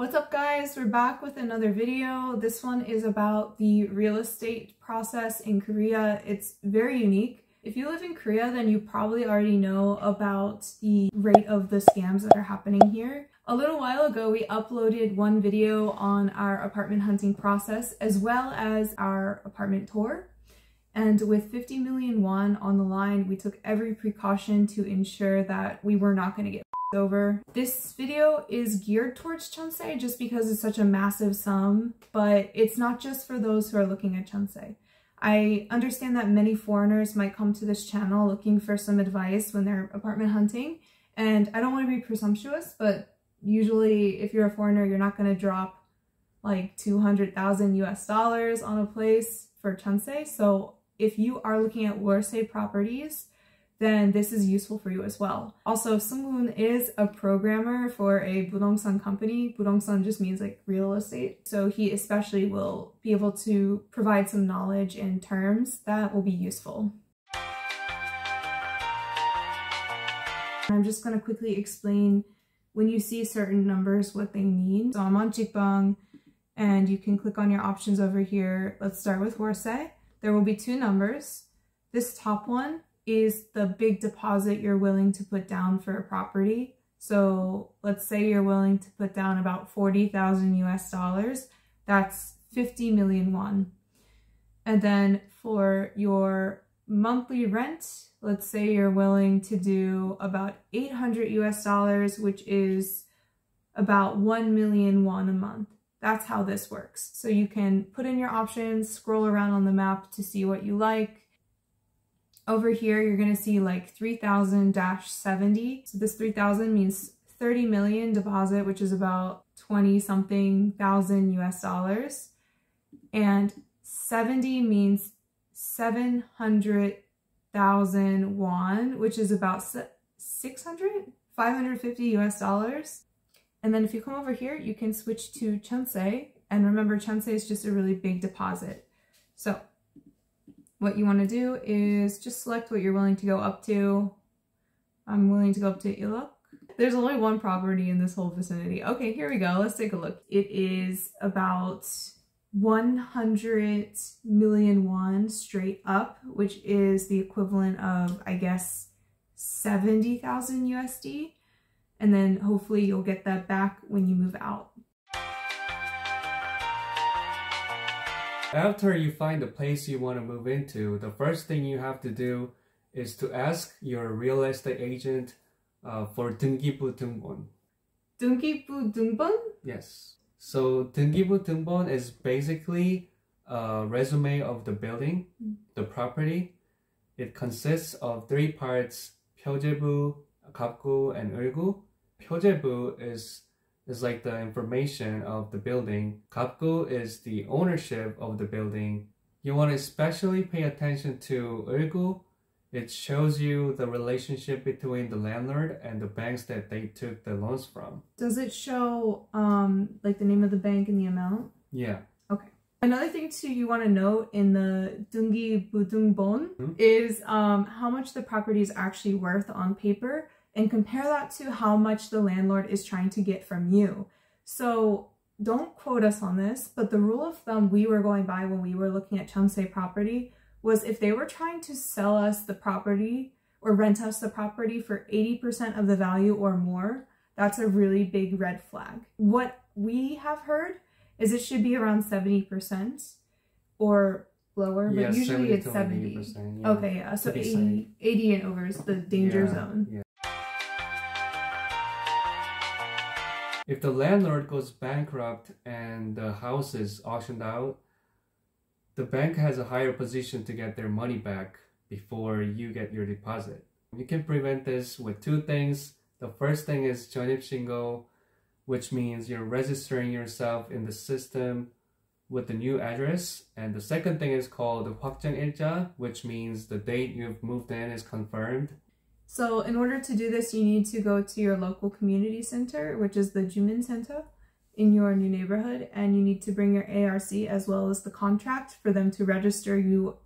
What's up guys? We're back with another video. This one is about the real estate process in Korea. It's very unique. If you live in Korea, then you probably already know about the rate of the scams that are happening here. A little while ago, we uploaded one video on our apartment hunting process as well as our apartment tour. And with 50 million won on the line, we took every precaution to ensure that we were not going to get over. This video is geared towards Jeonse just because it's such a massive sum, but it's not just for those who are looking at Jeonse. I understand that many foreigners might come to this channel looking for some advice when they're apartment hunting, and I don't want to be presumptuous, but usually if you're a foreigner, you're not going to drop like 200,000 US dollars on a place for Jeonse. So if you are looking at Wolsae properties, then this is useful for you as well. Also, Sungwoon is a programmer for a Budongsan company. Budongsan just means like real estate. So he especially will be able to provide some knowledge in terms that will be useful. I'm just going to quickly explain when you see certain numbers what they mean. So I'm on Zigbang and you can click on your options over here. Let's start with Wolsae. There will be two numbers. This top one is the big deposit you're willing to put down for a property. So let's say you're willing to put down about 40,000 US dollars. That's 50 million won. And then for your monthly rent, let's say you're willing to do about 800 US dollars, which is about 1 million won a month. That's how this works. So you can put in your options, scroll around on the map to see what you like, over here, you're going to see like 3000-70. So this 3000 means 30 million deposit, which is about 20 something thousand US dollars. And 70 means 700,000 won, which is about 600, 550 US dollars. And then if you come over here, you can switch to Jeonse. And remember, Jeonse is just a really big deposit. So what you want to do is just select what you're willing to go up to. I'm willing to go up to Ilok. There's only one property in this whole vicinity. Okay, here we go. Let's take a look. It is about 100 million won straight up, which is the equivalent of, I guess, 70,000 USD. And then hopefully you'll get that back when you move out. After you find the place you want to move into, the first thing you have to do is to ask your real estate agent uh, for 등기부 등본. 등기부 등본? Yes. So 등기부 등본 is basically a resume of the building, mm. the property. It consists of three parts, 표제부, 갑구, and 을구. 표제부 is is like the information of the building. Kapgu is the ownership of the building. You want to especially pay attention to Eulgu. It shows you the relationship between the landlord and the banks that they took the loans from. Does it show um, like the name of the bank and the amount? Yeah. Okay. Another thing too you want to note in the Dungi Budungbon mm -hmm. is um, how much the property is actually worth on paper and compare that to how much the landlord is trying to get from you. So don't quote us on this, but the rule of thumb we were going by when we were looking at Jeonse property was if they were trying to sell us the property or rent us the property for 80% of the value or more, that's a really big red flag. What we have heard is it should be around 70% or lower, but usually it's 70. Yeah. Okay, yeah, so 80, 80, and over is the danger yeah, zone. If the landlord goes bankrupt and the house is auctioned out, the bank has a higher position to get their money back before you get your deposit. You can prevent this with two things. The first thing is 전입신고, which means you're registering yourself in the system with the new address. And the second thing is called 확정일자, which means the date you've moved in is confirmed. so in order to do this, you need to go to your local community center, which is the Jumin Center in your new neighborhood, and you need to bring your ARC as well as the contract for them to register you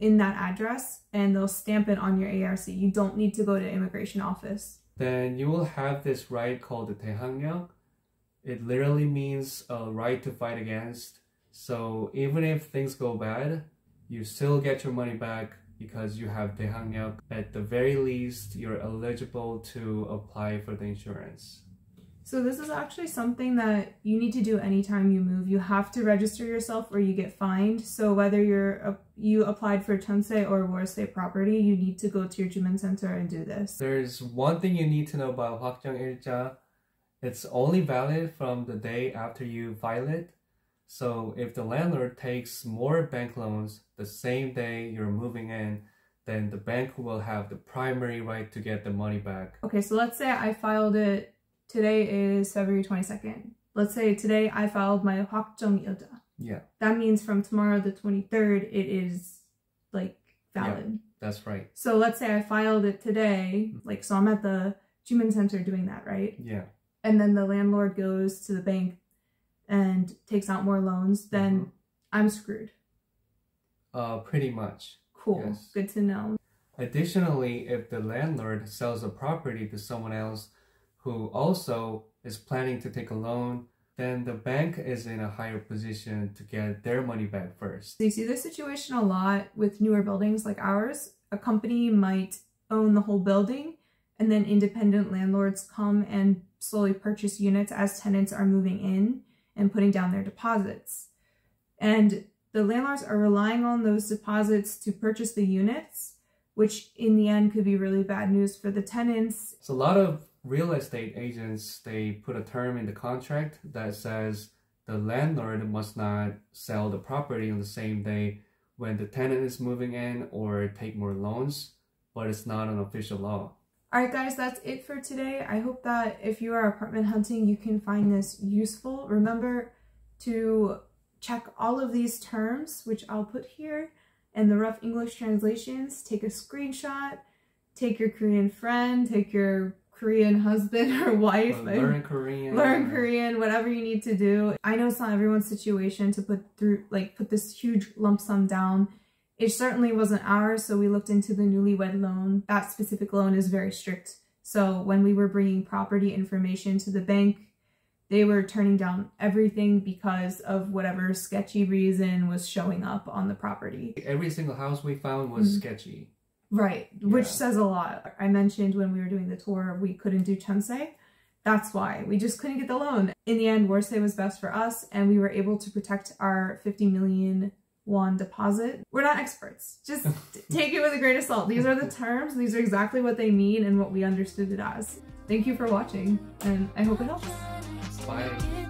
in that address and they'll stamp it on your ARC. You don't need to go to immigration office. Then you will have this right called the Taehangyang. It literally means a right to fight against. So even if things go bad, you still get your money back because you have 대항력, at the very least, you're eligible to apply for the insurance. So this is actually something that you need to do anytime you move. You have to register yourself or you get fined. So whether you're you applied for Jeonse or Wolsae property, you need to go to your Jumin Center and do this. There's one thing you need to know about Hwakjeong Ilja. It's only valid from the day after you file it. So if the landlord takes more bank loans the same day you're moving in, then the bank will have the primary right to get the money back. Okay, so let's say I filed it, today is February 22nd. Let's say today I filed my 확정 일자. Yeah. That means from tomorrow the 23rd, it is like valid. Yeah, that's right. So let's say I filed it today, like so I'm at the Jumin Center doing that, right? Yeah. And then the landlord goes to the bank and takes out more loans, then mm-hmm. I'm screwed. Uh pretty much. Cool. Yes. Good to know. Additionally, if the landlord sells a property to someone else who also is planning to take a loan, then the bank is in a higher position to get their money back first. So you see this situation a lot with newer buildings like ours. A company might own the whole building and then independent landlords come and slowly purchase units as tenants are moving in and putting down their deposits. And the landlords are relying on those deposits to purchase the units, which in the end could be really bad news for the tenants. So a lot of real estate agents, they put a term in the contract that says the landlord must not sell the property on the same day when the tenant is moving in or take more loans, but it's not an official law. Alright guys, that's it for today. I hope that if you are apartment hunting, you can find this useful. Remember to check all of these terms, which I'll put here, and the rough English translations. Take a screenshot, take your Korean friend, take your Korean husband or wife. learn Korean. Learn Korean, whatever you need to do. I know it's not everyone's situation to put through, like, put this huge lump sum down. It certainly wasn't ours, so we looked into the newlywed loan. That specific loan is very strict. So when we were bringing property information to the bank, they were turning down everything because of whatever sketchy reason was showing up on the property. Every single house we found was mm -hmm. sketchy. Right, which says a lot. I mentioned when we were doing the tour, we couldn't do Jeonse. That's why. We just couldn't get the loan. In the end, Wolsae was best for us, and we were able to protect our 50 million won deposit. We're not experts. Just take it with a grain of salt. These are the terms. These are exactly what they mean and what we understood it as. Thank you for watching, and I hope it helps. Bye.